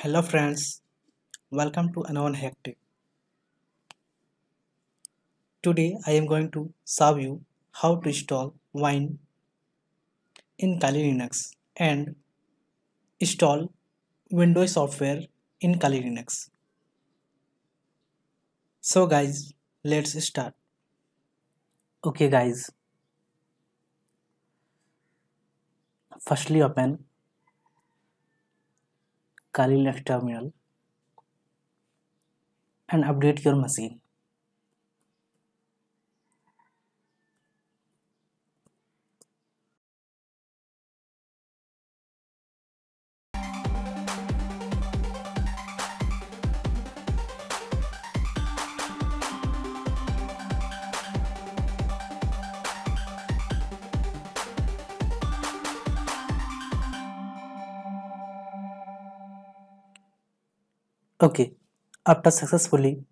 Hello friends, welcome to AnonTechTube. Today I am going to show you how to install Wine in Kali Linux and install Windows software in Kali Linux. So guys, let's start. Okay guys, firstly open Kali Linux terminal and update your machine. Okay, after successfully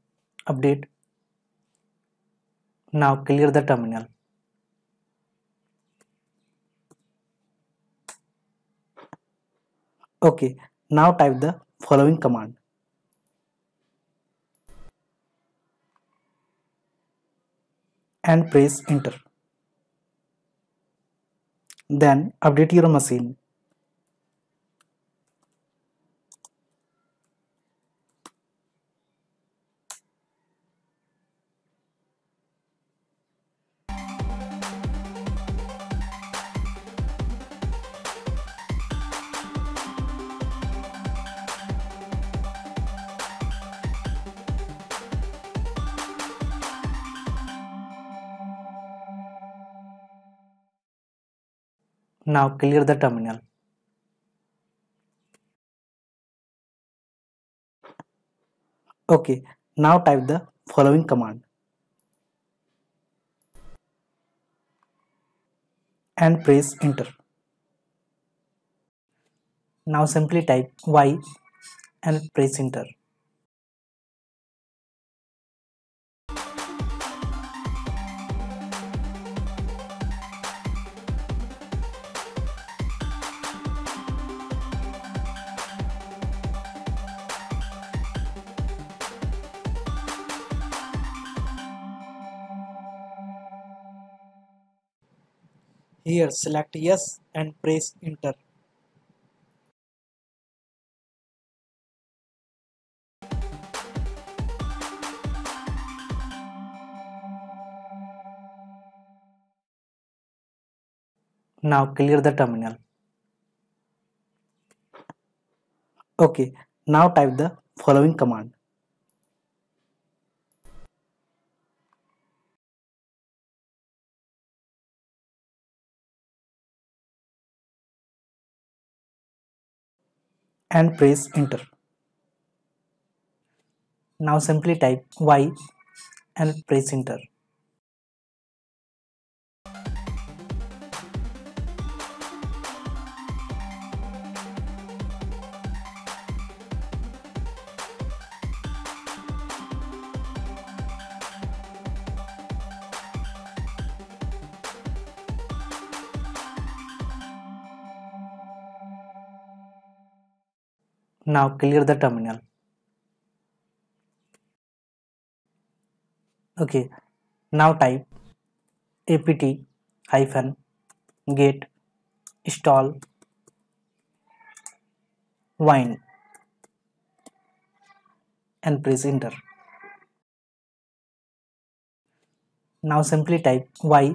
update, now clear the terminal. Okay, now type the following command. And press enter. Then update your machine. Now clear the terminal. Okay, now type the following command. And press enter. Now simply type Y and press enter. Here select yes and press enter. Now clear the terminal. Okay, now type the following command. And press enter. Now simply type Y and press enter. Now clear the terminal. Okay, now type apt hyphen get install wine and press enter. Now simply type y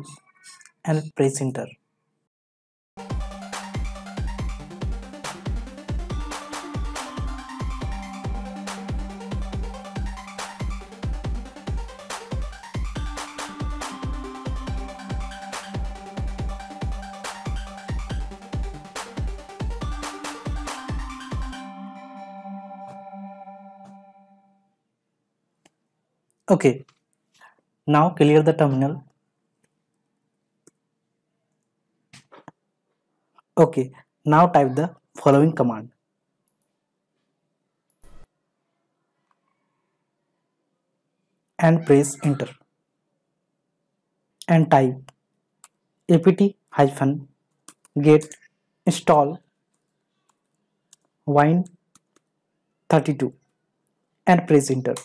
and press enter. Okay, now clear the terminal. Okay, now type the following command. And press enter. And type apt hyphen get install wine 32 and press enter.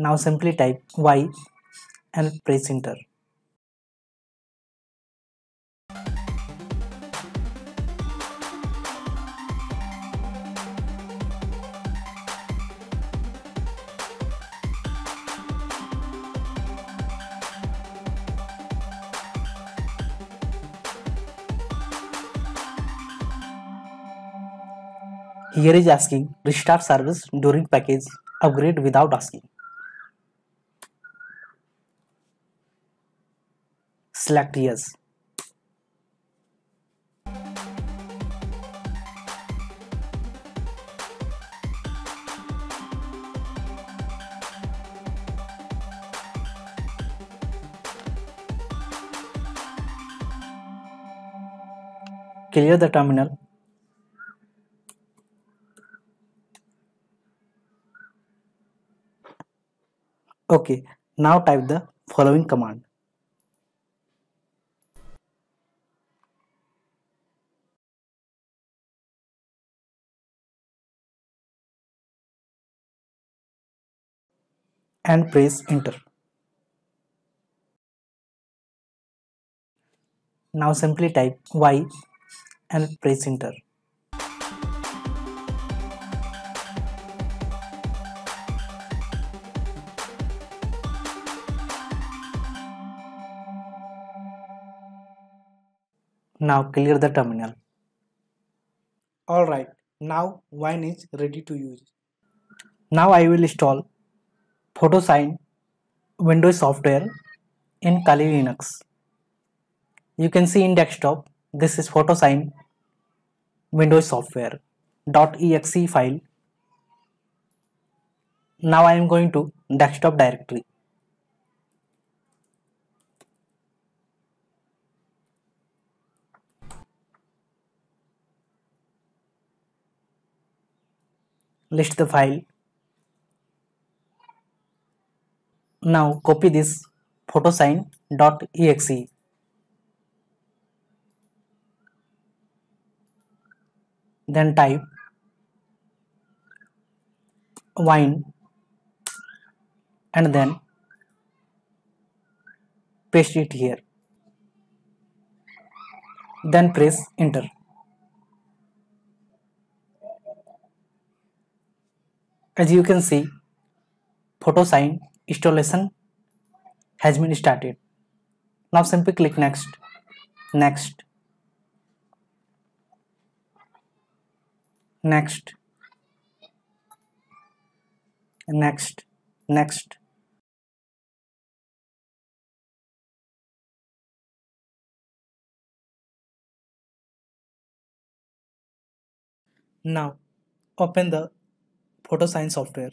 Now simply type y and press enter. Here is asking restart service during package upgrade without asking. Select yes. Clear the terminal Okay, now type the following command. And press enter. Now simply type y and press enter. Now clear the terminal. Alright, now Wine is ready to use. Now I will install PhotoSign Windows software in Kali Linux. You can see in desktop, this is PhotoSign Windows software .exe file. Now I am going to desktop directory. list the file now copy this photosign.exe then type wine and then paste it here. Then press enter. As you can see, PhotoSign installation has been started. Now simply click next, next, next, next, next. Now open the PhotoSign software.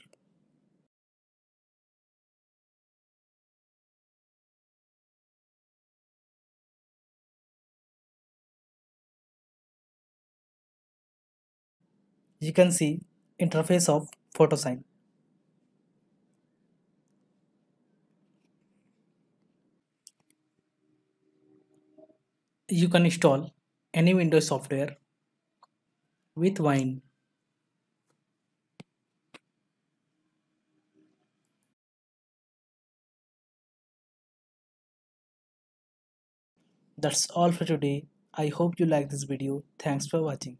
You can see interface of PhotoSign. You can install any Windows software with Wine. That's all for today. I hope you like this video. Thanks for watching.